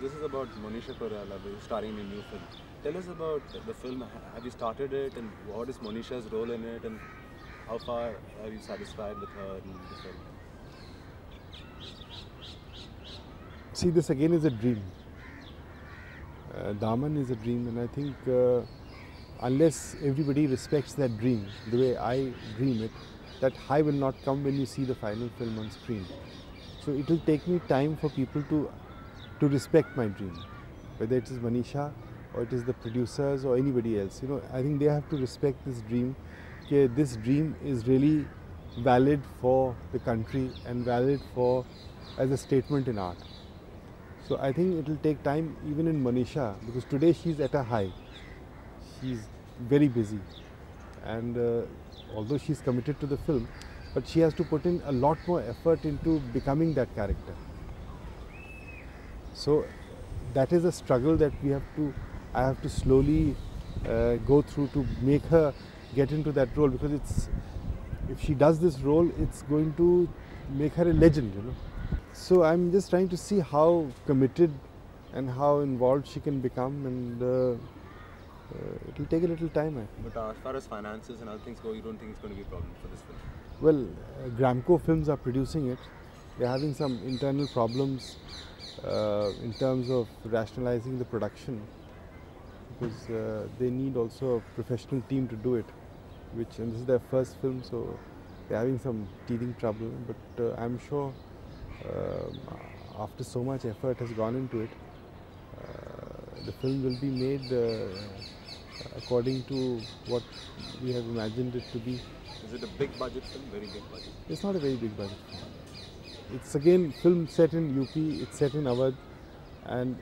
this is about Manisha Koirala starring in a new film. Tell us about the film. Have you started it, and what is Manisha's role in it, and how far are you satisfied with her in the film? See, this again is a dream. Uh, Daman is a dream, and I think uh, unless everybody respects that dream the way I dream it, that high will not come when you see the final film on screen. So it will take me time for people to to respect my dream, whether it is Manisha or it is the producers or anybody else. You know, I think they have to respect this dream. Okay, this dream is really valid for the country and valid for as a statement in art. So I think it will take time even in Manisha because today she's at a high. She's very busy and uh, although she's committed to the film, but she has to put in a lot more effort into becoming that character. So that is a struggle that we have to, I have to slowly uh, go through to make her get into that role because it's, if she does this role, it's going to make her a legend, you know. So I'm just trying to see how committed and how involved she can become, and uh, uh, it will take a little time. I think. But uh, as far as finances and other things go, you don't think it's going to be a problem for this film? Well, uh, Gramco Films are producing it. They're having some internal problems uh, in terms of rationalizing the production because uh, they need also a professional team to do it. Which and this is their first film, so they're having some teething trouble. But uh, I'm sure uh, after so much effort has gone into it, uh, the film will be made uh, according to what we have imagined it to be. Is it a big budget film? Very big budget. It's not a very big budget film. It's again film set in UP. It's set in Awadh, and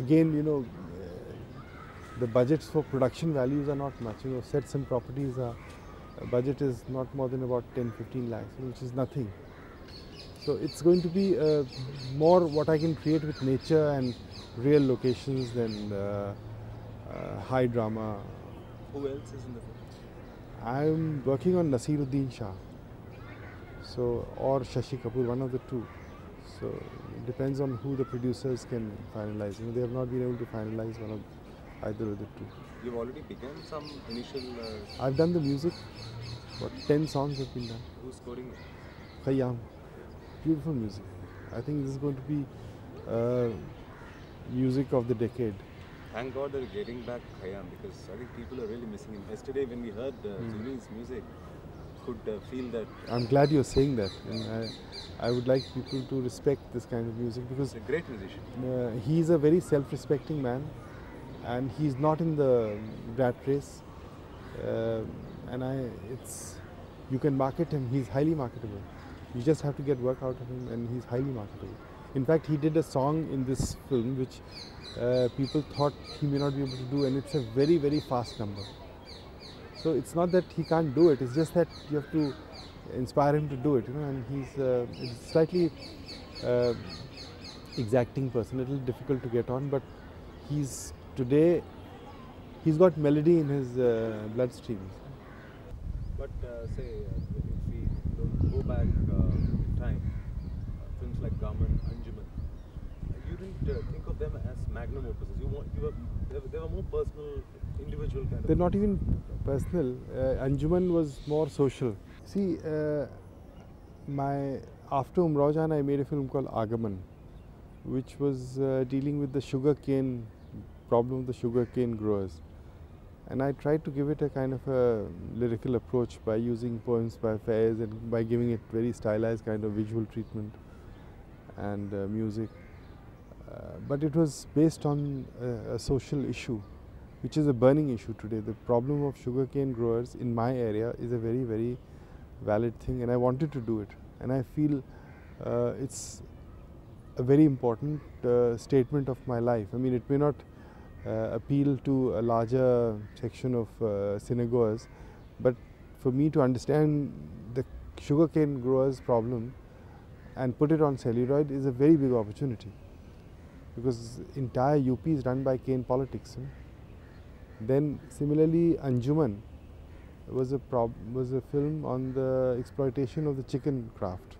again, you know, uh, the budgets for production values are not much. You know, sets and properties are uh, budget is not more than about 10, 15 lakhs, which is nothing. So it's going to be uh, more what I can create with nature and real locations than uh, uh, high drama. Who else is in the film? I'm working on Naseeruddin Shah. So, or Shashi Kapoor, one of the two. So, it depends on who the producers can finalize. You know, they have not been able to finalize one of either of the two. You've already begun some initial. Uh, I've done the music. What, 10 songs have been done. who's scoring it? Khayyam. Beautiful music. I think this is going to be uh, music of the decade. Thank God they're getting back Khayyam because I think people are really missing him. Yesterday when we heard uh, Zuni's music, could uh, feel that I'm glad you're saying that. And I, I would like people to respect this kind of music because he's a great musician. Uh, he's a very self-respecting man, and he's not in the rat race. Uh, and I, it's you can market him. He's highly marketable. You just have to get work out of him, and he's highly marketable. In fact, he did a song in this film which uh, people thought he may not be able to do, and it's a very very fast number. So it's not that he can't do it. It's just that you have to inspire him to do it. You know, and he's uh, slightly uh, exacting person, a little difficult to get on, but he's today he's got melody in his uh, bloodstream. But uh, say uh, if we go back uh, in time, films like Gaman, Anjuman, you didn't think of them as magnum opuses. You want you were they were, they were more personal, individual kind. They're not even personal. Uh, Anjuman was more social. See, uh, my after Umrao I made a film called Agaman, which was uh, dealing with the sugar cane problem of the sugar cane growers. And I tried to give it a kind of a lyrical approach by using poems by Faiz and by giving it very stylized kind of visual treatment and uh, music. Uh, but it was based on a, a social issue, which is a burning issue today. The problem of sugarcane growers in my area is a very, very valid thing, and I wanted to do it. And I feel uh, it's a very important uh, statement of my life. I mean, it may not uh, appeal to a larger section of uh, synagogues, but for me to understand the sugarcane growers' problem and put it on celluloid is a very big opportunity because entire UP is run by cane politics. huh? Then similarly, Anjuman was a was a film on the exploitation of the chicken craft,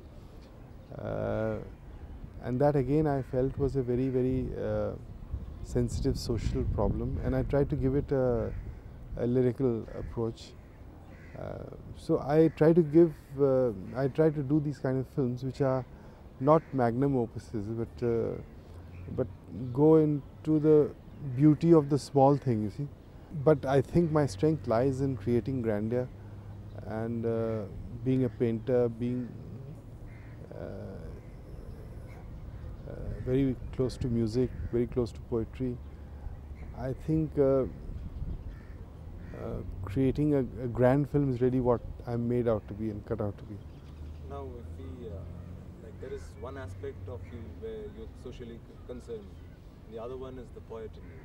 uh, and that again I felt was a very very uh, sensitive social problem and I tried to give it a, a lyrical approach. Uh, so I try to give, uh, I try to do these kind of films which are not magnum opuses but, uh, but go into the beauty of the small thing you see. But I think my strength lies in creating grandeur and uh, being a painter, being uh, uh, very close to music, very close to poetry. I think uh, creating a, a, grand film is really what I'm made out to be and cut out to be. Now, if we, like, there is one aspect of you where you're socially concerned, the other one is the poet in you.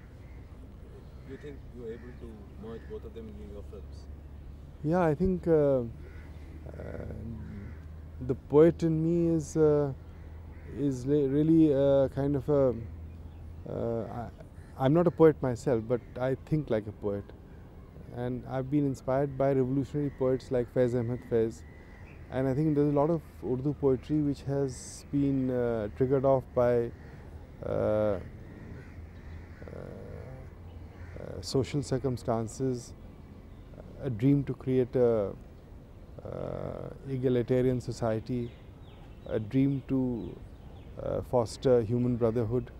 You think you're able to merge both of them in your films? Yeah, I think uh, uh, the poet in me is uh, is really uh, kind of a. Am not a poet myself, but I think like a poet, and I've been inspired by revolutionary poets like Faiz Ahmed Faiz, and I think there's a lot of Urdu poetry which has been uh, triggered off by uh, social circumstances, a dream to create a uh, egalitarian society, a dream to uh, foster human brotherhood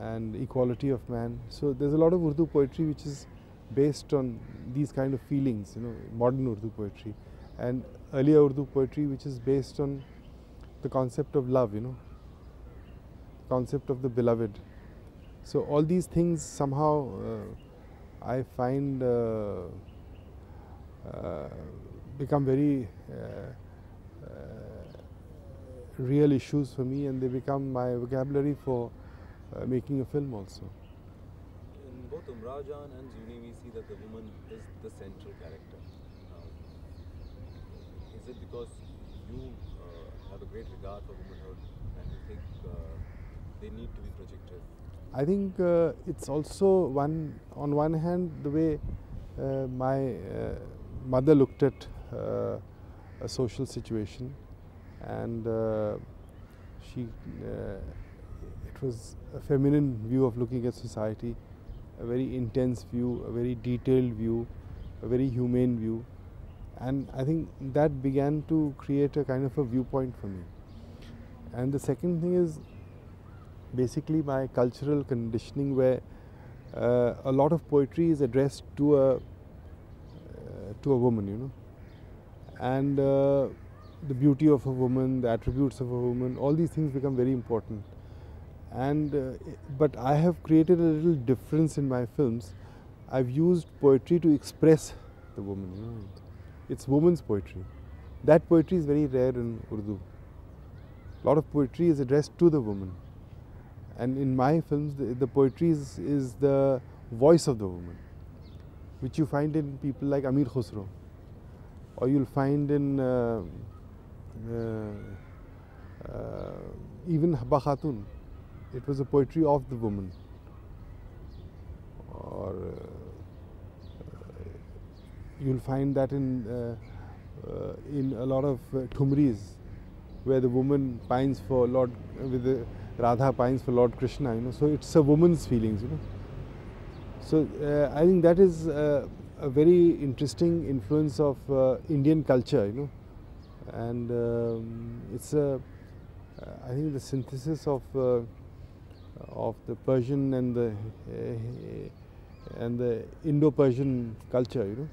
and equality of man. So there's a lot of Urdu poetry which is based on these kind of feelings, you know, modern Urdu poetry, and earlier Urdu poetry which is based on the concept of love, you know, concept of the beloved. So all these things somehow uh, I find uh, uh, become very uh, uh, real issues for me and they become my vocabulary for making a film also. In both Umrao Jaan and Zuni we see that the woman is the central character. is it because you have a great regard for womanhood and you think they need to be projected? I think uh, it's also one on one hand the way uh, my uh, mother looked at uh, a social situation. And uh, she it was a feminine view of looking at society a very intense view a very detailed view a very humane view. And I think that began to create a kind of a viewpoint for me. And the second thing is basically my cultural conditioning where uh, a lot of poetry is addressed to a uh, to a woman you know and uh, the beauty of a woman, the attributes of a woman, all these things become very important. And uh, but I have created a little difference in my films. I've used poetry to express the woman. You know? It's woman's poetry. That poetry is very rare in Urdu. A lot of poetry is addressed to the woman. And in my films, the, the poetry is, is the voice of the woman, which you find in people like Amir Khusro or you'll find in uh, uh, uh, even Habba Khatun, it was a poetry of the woman. Or you'll find that in in a lot of Thumris, where the woman pines for Lord, with the Radha pines for Lord Krishna, you know. So it's a woman's feelings, you know. So uh, I think that is uh, a very interesting influence of uh, Indian culture, you know, and um, it's a, uh, I think the synthesis of uh, of the Persian and the uh, and the Indo-Persian culture, you know.